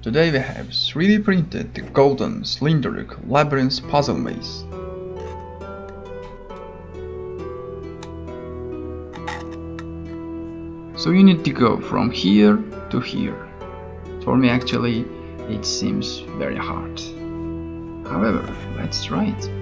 Today we have 3D printed the golden cylindrical labyrinth puzzle maze. So you need to go from here to here. For me actually it seems very hard. However, let's try it.